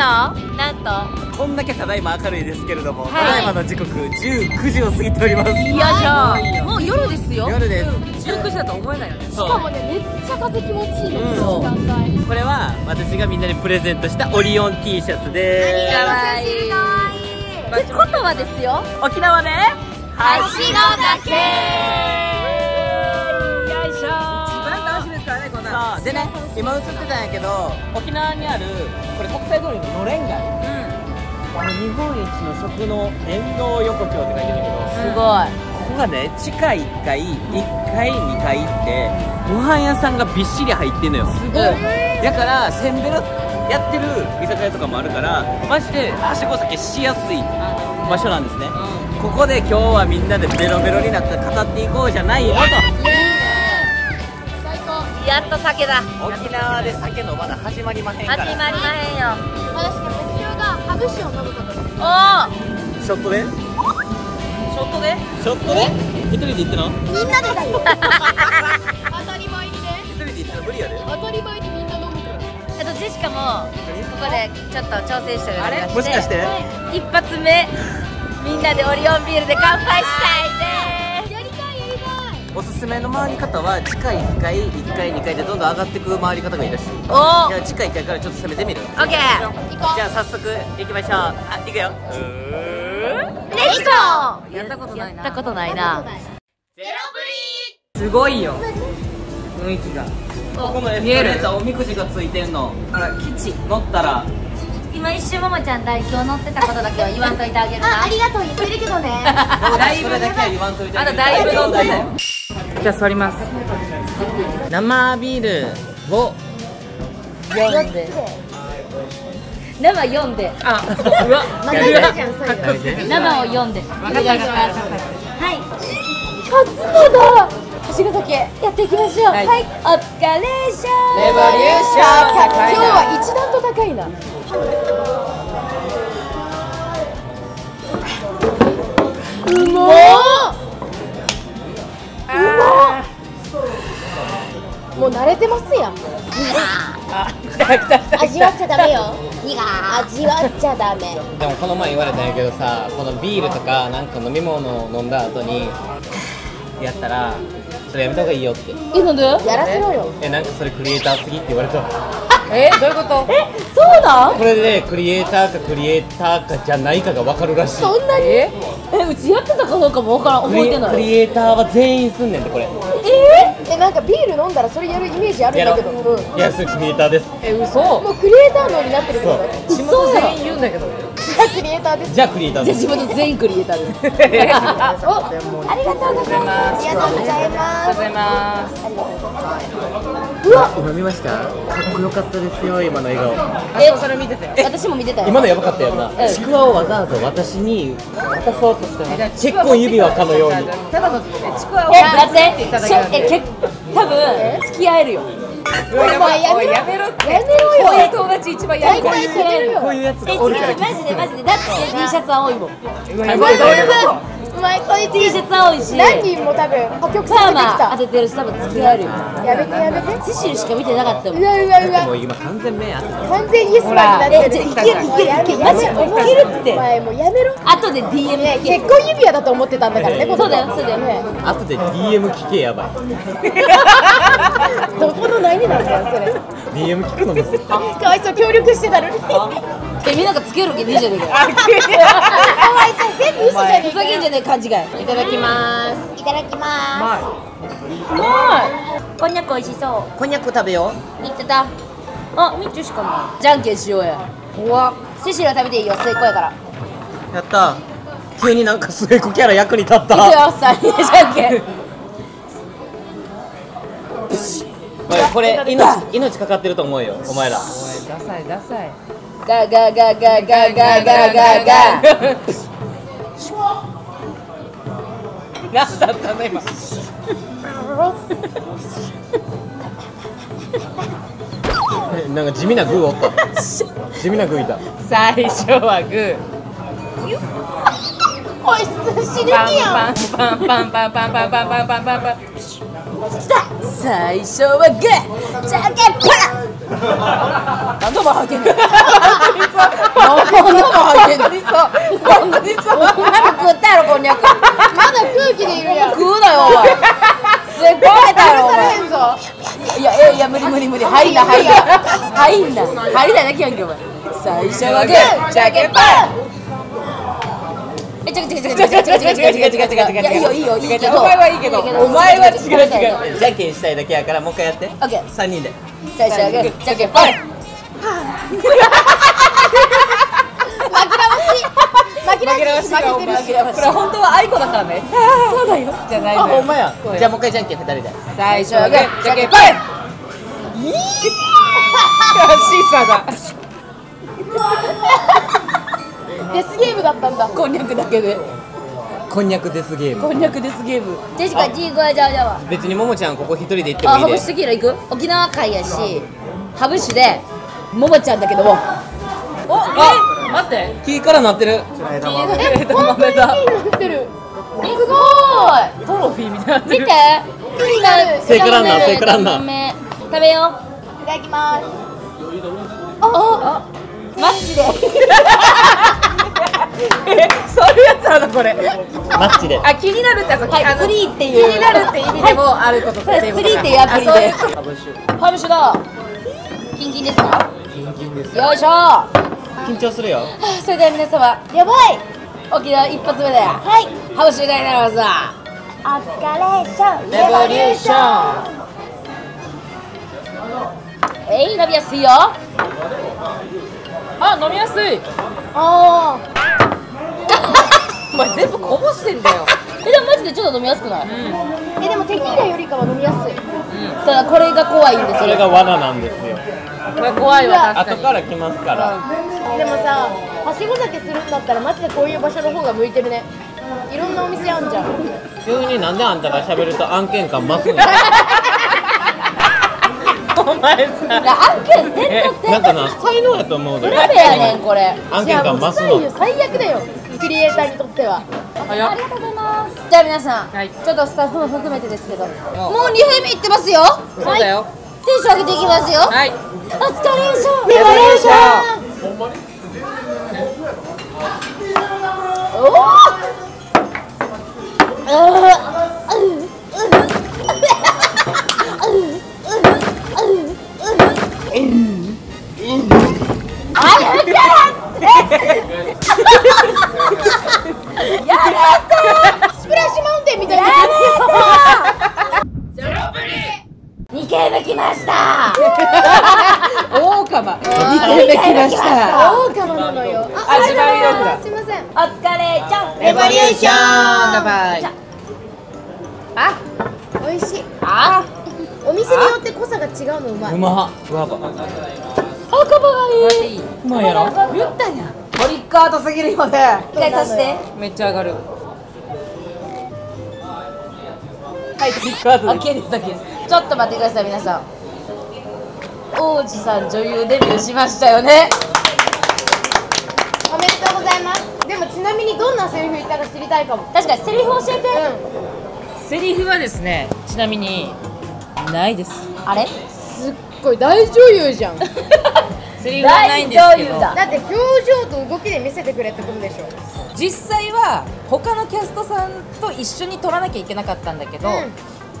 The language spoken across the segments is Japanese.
なんと。こんだけただいま明るいですけれども、はい。ただいまの時刻19時を過ぎております。よいしょもう夜ですよ。夜です。19時だと思えないよね。そうしかもねめっちゃ風気持ちいいの、うん。この時間帯。これは私がみんなにプレゼントしたオリオン T シャツでかわいい。ってことはですよ。沖縄ではしご酒よでね今映ってたんやけど。沖縄にあるこれ国際通りののれん街あの日本一の食の遠藤横丁って書いてるけど。すごい。ここがね地下1階1階2階ってご飯屋さんがびっしり入ってんのよ。すごい。だからせんべろやってる居酒屋とかもあるからマジではしご酒しやすい場所なんですね、ここで今日はみんなでベロベロになって語っていこうじゃないよとやっと酒だ。沖縄で酒飲まな始まりまへんから。始まりまへんよ。私ね目標がハブ酒を飲むことです。おおショットで？ショットで？ショットで？一人で行ってのみんなでだよ。当たり前にね一人で行っての無理やで。当たり前にみんな飲むから。えっとジェシカもここでちょっと調整してるあれ？もしかして？一発目。みんなでオリオンビールで乾杯したいですおすすめの回り方は地下1階1階2階でどんどん上がっていく回り方がいいらしい。おおじゃあ地下1階からちょっと攻めてみる。オッケー。行こうじゃあ早速行きましょう。あ行くよ。レッツゴー。やったことないな。やったことないな。すごいよ。雰囲気が。ここのエスカレーターおみくじがついてんの。あら基地。乗ったら今一瞬ももちゃん代表乗ってたことだけは言わんといてあげるな。あありがとう言ってるけどね。だいぶだけは言わんといてあとだいぶ乗ってたよじゃあ座ります。生ビールを読んで。生読んであうわじゃん生を読んで。お願いしますはい。初のだはしご酒やっていきましょう。はい。はい。お疲れしゃレボリューション。今日は一段と高いなうまっ。うまっ。もう慣れてますやん。味わっちゃダメよ味わっちゃダメでもこの前言われたんやけどさこのビールとかなんか飲み物を飲んだ後にやったらそれやめた方がいいよってえなんでやらせろよえなんかそれクリエイターすぎって言われたえどういうこと？そうなん？これでクリエイターかクリエイターかじゃないかが分かるらしい。そんなに？え？えうちやってたかどうかもわからんクリエクリエイターは全員すんねんてこれ。え？ー、えなんかビール飲んだらそれやるイメージあるんだけど、う。ん、いやそれクリエイターです。え嘘？もうクリエイター脳になってるってことそう。地元全員言うんだけど。じゃあクリエイターです。じゃあクリエイターです。地元全員クリエイターです。おありがとうございます。ありがとうございます。ありがとうございますうわ。今見ました？かっこよかったですよ今の笑顔。えそれ見てて私も見てたよ。今のやばかったよな。ちくわをわざわざ私に渡そうとしてます結婚指輪かのように。ただのちくわをえ待って。け多分付き合えるよ。やめろやめろ。ってやめろよこういう友達一番やる。こういうやめるよ。こういうやつがおるからマジでマジで。だって T シャツ青いもん。やばい。やばいやばいお前こい T シャツ青いし何人も多分破局パーさせてきた。マ当ててるし多分付き合えるよ。やめてやめて。セシルしか見てなかったもん。うわうわうわ。もう今完全目当て完全イエスマンになってるいけるいけるいける。マジでいけるって。お前もうやめろ。後で DM 結婚指輪だと思ってたんだからねそうだよそうだよ。ね後で DM 聞けやばい。どこの何なんだよそれ。DM 聞くのです かわいそう協力してたのに。おえみんながつけるわけねえじゃねえかよ。前じゃあ全部嘘じゃねえふざけんじゃねえ勘違いいただきますいただきまうまいこんにゃく美味しそうこんにゃく食べよいってたあみっちゅしかないじゃんけんしようや怖セシルは食べていいよ末っ子やからうやった急になんか末っ子キャラ役に立ったいくよさじゃんけんおいこれ命命かかってると思うよお前らガガガガガガガガガ何だったの今？え なんか地味なグーおった。地味なグーいた。最初はグー。おい死ぬ気やん。パンパンパンパンパンパンパンパンパンパンパン最初はグー。じゃんけんパ 何度も吐けんねん何度も吐けんねん本当にそうお前も食ったやろこんにゃく。まだ空気でいるやん。食うなよお前すっごい下手やろお前。いやいやいや無理無理無理。入んな入んな。入んな。入りたいだけやんけお前。最初はグー。じゃけんぽ違う違う違う違う違う違う違う違ういやいいよいいよいいけどお前はいいけどお前は違う違うじゃんけんしたいだけやからもう一回やってオッケー3人で最初はグーじゃけんぽん紛らわしい負けてるしこれ本当は愛子だからねそうだよじゃないのよほんまやじゃあもう一回じゃんけん2人で最初はグーじゃけんぽんシーサーがデスゲームだったんだこんにゃくだけでこんにゃくデスゲーム。こんにゃくですゲーム。ジェシカジーゴアジャージャワ別にももちゃんここ一人で行ってもあハいいでブシテキーラ行く？沖縄会やしハブシでももちゃんだけども。おえ待って。キーからなってる。え本当に気になってる。えすごトロフィーみたいになってる。い見て。気になるセイクランナーセイクランナー食べよいただきます。うあマッチで。え そういうやつなのこれ。マッチで。あ気になるってやつ。はいあのスリーっていう。気になるって意味でもあること。それスリーっていうアプリで。あそういう。ことハブシだキンキンですか？キンキンですよ。いしょ。緊張するよ。それでは皆様やばい。沖縄一発目だよ。はい。ハブシでになりますお疲れション。レボリューション。えい飲みやすいよ。あ飲みやすい。あお前全部こぼしてんだよ。えでもマジでちょっと飲みやすくない？ーえでもテキーラよりかは飲みやすい。ただこれが怖いんですよ。それが罠なんですよ。これ怖いわ確かに。後から来ますから。でもさはしご酒するんだったらマジでこういう場所の方が向いてるね。いろんなお店あんじゃん。急になんであんたが喋ると案件感増すの？お前さ。いや案件せんとって。なんかな才能やと思うで。裏部やねんこれ。案件感増すの最悪だよ。クリエイターにとっては。ありがとうございます。じゃあ皆さん、はい。ちょっとスタッフも含めてですけどもうお2杯目いってますよ。そうだよ。テンション上げていきますよ、はい。お疲れでしょレボリューションおスプラッシュマウンテンみたいな。2軒目来ました。大釜2軒目来ました。大釜なのよあ味わいよくだすいませんお疲れちゃんレボリューション。乾杯あ。美味しい。あお店によって濃さが違うのうまい。うまっ。うわば赤羽がいいうまいやろ。言ったんやトリックアートすぎるよね。一回さして。めっちゃ上がる。はいピックアウトです。オッケーですちょっと待ってください皆さん。王子さん女優デビューしましたよね。おめでとうございます。でもちなみにどんなセリフ言ったか知りたいかも。確かにセリフ教えて、セリフはですねちなみにないです。あれ？すっごい大女優じゃん。だ セリフはないんですけど。だって表情と動きで見せてくれってことでしょ。実際は他のキャストさんと一緒に撮らなきゃいけなかったんだけど、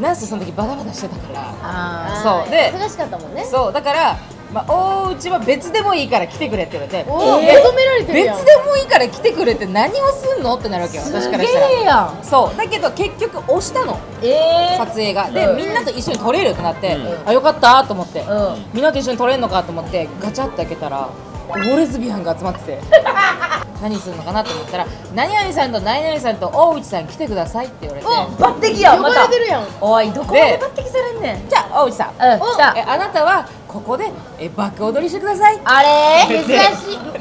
なん。せその時バタバタしてたから。あそう。で忙しかったもんね。そう。だから、まあ、大内は別でもいいから来てくれって言われておお、えー求められてるやん。別でもいいから来てくれって何をすんのってなるわけよす私かげらしたら。えやんそう。だけど結局押したの。え撮影が。で、うん。みんなと一緒に撮れるってなって、うん。あよかったと思って、うん。みんなと一緒に撮れるのかと思ってガチャって開けたらオレズビアンが集まってて。何するのかなと思ったら何々さんと何々さんと大内さん来てくださいって言われて。抜擢や呼ばれてるやん。おいどこまで抜擢されんねん。じゃあ大内さん。うんえあ。なたはここでえバック踊りしてください。あれ？珍し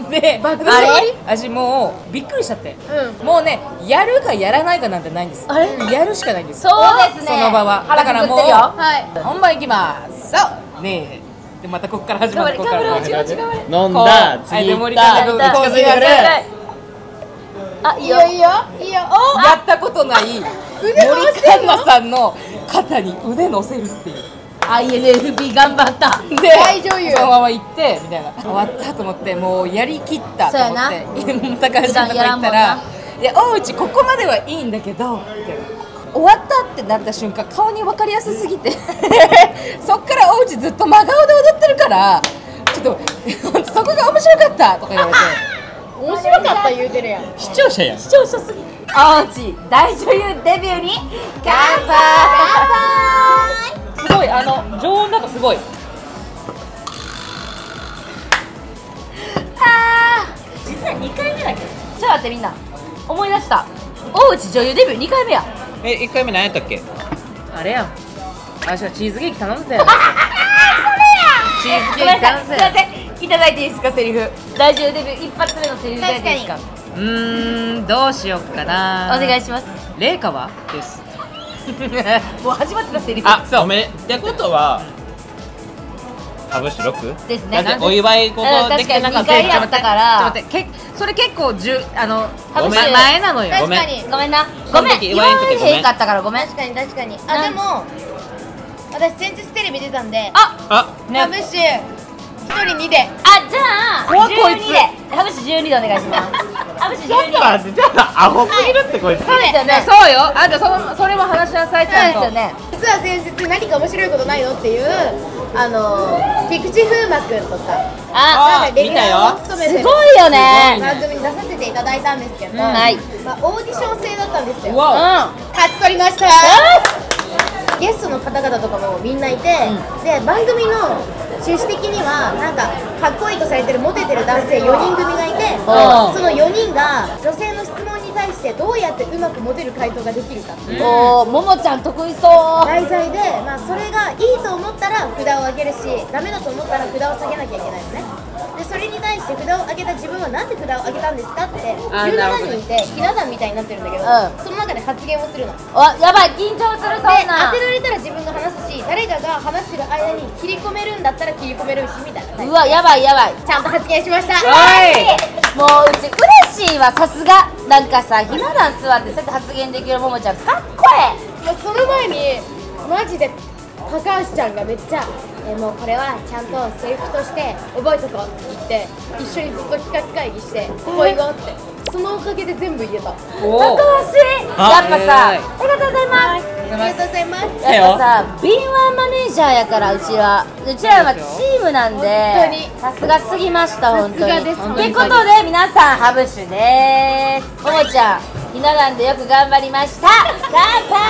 い。でバックあれ？私もうびっくりしちゃって。うもうねやるかやらないかなんてないんです。あれ？やるしかないんです。そうですね。その場は。腹だからもうはい。本番いきます。そう。ねえでまたここから始まる。ここから始まる。飲んだ次行った。田君近づいてくる。あいいよ。いいよいいよおやったことない森腕回してんの？環奈さんの肩に腕乗せるっていう。INFP 頑張った。で大女優。そのまま行ってみたいな。終わったと思ってもうやりきったと思って。高橋さんとこ行ったら「いや大内ここまではいいんだけど」みたいな終わったってなった瞬間顔に分かりやすすぎて そっから大内ずっと真顔で踊ってるからちょっと そこが面白かったとか言われて。面白かった言うてるやん。視聴者やん。視聴者すぎ大内大女優デビューに乾杯。すごいあの常温だとすごい。実は2回目だけ？どちょっと待ってみんな。思い出した。大内女優デビュー2回目やえ一回目何やったっけ？あれやん。私はチーズケーキ頼んでたよ チーズケーキ頼んでたよなさいすいません。いただいていいですかセリフ。大女優デビュー一発目のセリフいただいていいですか？うーんどうしよっかな。お願いします。麗華は？です。もう始まってたセリフ。あそう。おめってことはハブシロクですね。だってお祝い事うんできてなかった確かに二回やったから。ちょっと待ってけそれ結構じゅあのごめんま前なのよごめん。確かに。ごめんな。ごめん。言かったからごめん。確かに確かに。あでも私先日テレビ出たんであ！あ！ハブッシュ一人2で。あじゃあ怖いこいつ。12で。ハブシ12でお願いします。ハブシ12で。待ってじゃあアホすぎるってこいつ。そうですよね。そうよ。あんたそのそれも話しなさいちゃんと。そうですよね実は先日何か面白いことないのっていうあの菊池風磨くんとかあなんかレギュラーを務めてるすごいよね。番組に出させていただいたんですけど、うん。はい。まあ、オーディション制だったんですよ。うん。勝ち取りましたゲストの方々とかもみんないて、で番組の趣旨的にはなんかかっこいいとされてるモテてる男性4人組がいて、うん。その4人が女性の質問に対してどうやってうまくモテる回答ができるか。っていうおーももちゃん得意そう。題材で、まあ、それがいいと思ったら札を上げるしダメだと思ったら札を下げなきゃいけないのねでそれに対して札を上げた自分はなんで札を上げたんですかってあーなるほど17人いてひな壇みたいになってるんだけど、うん。その中で発言をするの。でわやばい緊張するそん当なんてられたら自分が話すし誰かが話してる間に切り込めるんだったら切り込めるしみたいな。うわやばいやばい。ちゃんと発言しました。もううち嬉しいわさすが。なんかさひな壇座ってそうやって発言できるももちゃんかっこえもうその前にマジで高橋ちゃんがめっちゃ「えもうこれはちゃんとセリフとして覚えとこう」って言って一緒にずっと企画会議して「こう言おう」って。そのおかげで全部言えた。高橋あやっぱさあ偉いりがとうございます。りがとうございます。やっぱさ敏腕マネージャーやからうちはうちらはチームなんで本当に。さすがすぎました本当に。さすがですということで皆さんハブシュです。ももちゃんひな壇でよく頑張りました。乾杯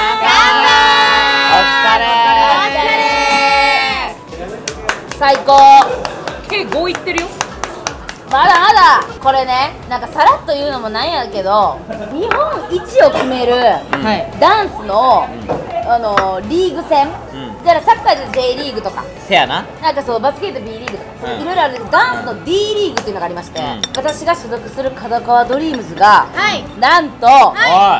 最高。計5いってるよ。まだまだ。これねなんかさらっと言うのもなんやけど日本一を決めるはい。ダンスの、あのリーグ戦、うんだからサッカーで J リーグとか。せやな。なんかそうバスケット B リーグとか、うん。いろいろあるダンスの D リーグっていうのがありまして、うん。私が所属する角川ドリームズが、はい。なんと、おい。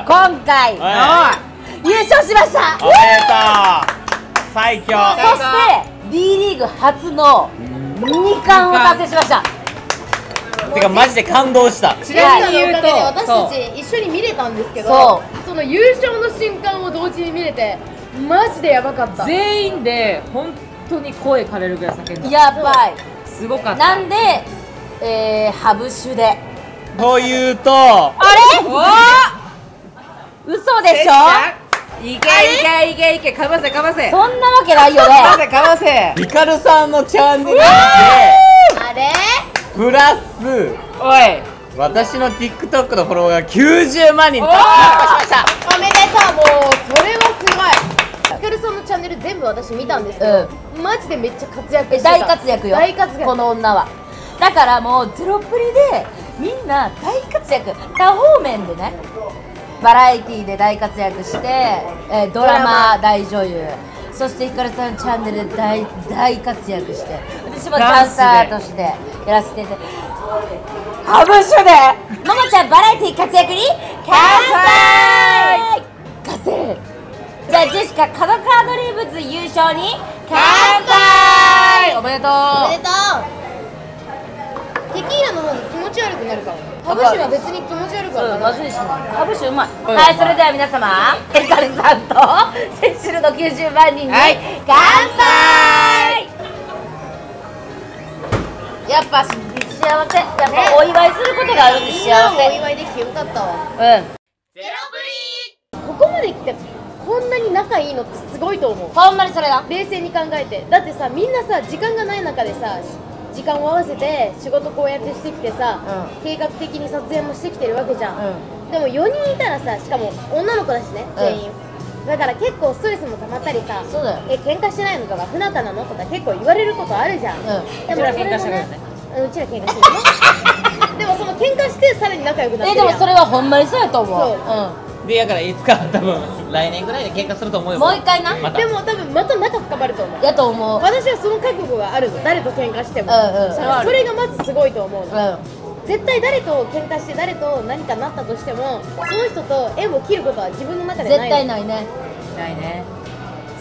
今回、は優勝しました。おめでとう。最強。そして D リーグ初の2冠を達成しました。てかマジで感動した。ちなみに言うと私たち一緒に見れたんですけどそその優勝の瞬間を同時に見れてマジでやばかった。全員で本当に声枯れるぐらい叫んだ。やばい。すごかった。なんで、えー、ハブシュで。というと。あれ？嘘でしょ？いけいけい？けいけ。かませかませ。かそんなわけないよね。ませかませ。ヒカルさんのチャンネルで。あれ？プラス。おい。私の TikTok のフォロワーが90万人突破しましたおめでとうもうそれはすごいひかるさんのチャンネル全部私見たんですけど、マジでめっちゃ活躍してた。え大活躍よ。大活躍。この女は。だからもうゼロプリでみんな大活躍。多方面でね。バラエティーで大活躍して、えードラマ大女優。そしてひかるさんチャンネルで大大活躍して。私もダンサーとしてやらせてて。ハブシュで。ももちゃんバラエティー活躍に乾杯。稼いじゃあジェシカ角川ドリームズ優勝に乾杯！おめでとうおめでとう。テキーラの方が気持ち悪くなるからハブ酒は別に気持ち悪くはならない。ブ酒うまい、はいそれでは皆様エカルさんとセシルの90万人にはい。乾杯、やっぱ幸せ。やっぱお祝いすることがあるんで幸みんなもおせ祝いできてよかったわ。うんこんなに仲いいのってすごいと思う。ほんまにそれな冷静に考えて。だってさみんなさ時間がない中でさ時間を合わせて仕事こうやってしてきてさ、う計画的に撮影もしてきてるわけじゃん、うでも4人いたらさしかも女の子だしね全員、だから結構ストレスも溜まったりさそうだよ。え喧嘩してないのとか不仲なのとか結構言われることあるじゃん、うん。でもうちら喧嘩してるよね。うんうちら喧嘩してるね でもその喧嘩してさらに仲良くなってるやん。えでもそれはほんまにそうやと思う。そうでやからいつか多分来年ぐらいで喧嘩すると思ううん、よ。もう一回な、また。でも多分また仲深まると思う。やと思う。私はその覚悟があるの。誰と喧嘩しても、うんうんそれはそれがまずすごいと思うの、うん。絶対誰と喧嘩して誰と何かなったとしてもその人と縁を切ることは自分の中で絶ない対ないね。ないね。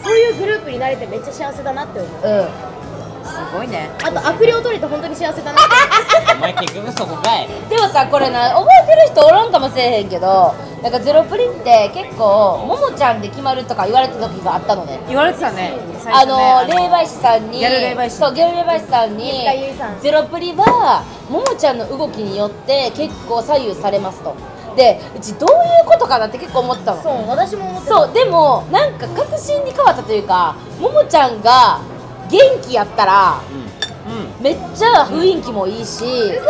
そういうグループになれてめっちゃ幸せだなって思う。うんすごいね。あと悪霊取れて本当に幸せだな。ってお前結局そこかい。でもさこれな覚えてる人おらんかもしれへんけどなんかゼロプリって結構ももちゃんで決まるとか言われた時があったのね。言われてたね。最あの霊媒師さんにギャル霊媒師。そうギャル霊媒師さんにゼロプリはももちゃんの動きによって結構左右されますと。でうちどういうことかなって結構思ってたの。そう私も思ってた。そうでもなんか確信に変わったというかももちゃんが元気やったらうん。めっちゃ雰囲気もいいし嘘。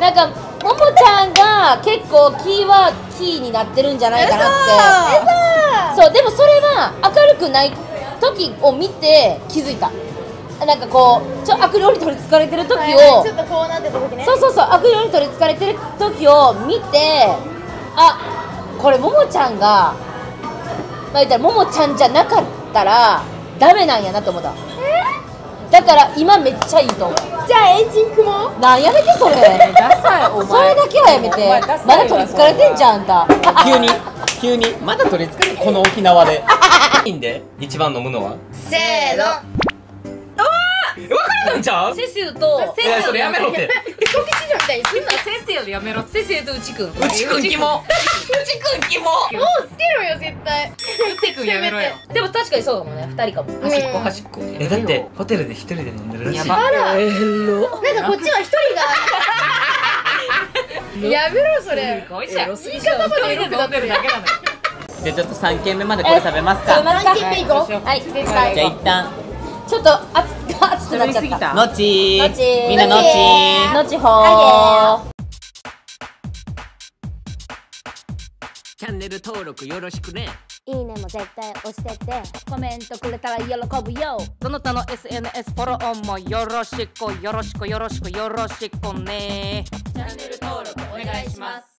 なんかももちゃんが結構キーはキーになってるんじゃないかなって。そうでもそれは明るくない時を見て気づいた。なんかこうちょ悪霊に取りつかれてる時を、はいはいちょっとこうなってた時ね。そうそうそう悪霊に取りつかれてる時を見てあこれももちゃんがまあ言ったらももちゃんじゃなかったらダメなんやなと思っただから今めっちゃいいと思う。じゃあエンジン組もう。なんやめてそれ。ダサいお前それだけはやめて。まだ取りつかれてんじゃんあんた。急に急にまだ取り付かれこの沖縄で。いいんで一番飲むのは？せーの分かれたんちゃう？セシュと。いやそれやめろって。小吉城みたいにすんな先生よりやめろ先生とうちくんううちくんキモうちくんキモもうつけろよ絶対うちくんやめろよでも確かにそうかもね二人かも端っこ端っこえだってホテルで一人で飲んでるらしいやばあらなんかこっちは一人がやめろそれ言い方までエロくなってるだけなのじゃあちょっと3軒目までこれ食べますか食べますか三軒目行こうはい絶対じゃあ一旦ちょっと熱熱くなっちゃった食べ過ぎた。のちーのちーみんなのちーのちほー。チャンネル登録よろしくね。いいねも絶対押してって。コメントくれたら喜ぶよ。どなたの SNS フォローもよろしくよろしくよろしくよろしくね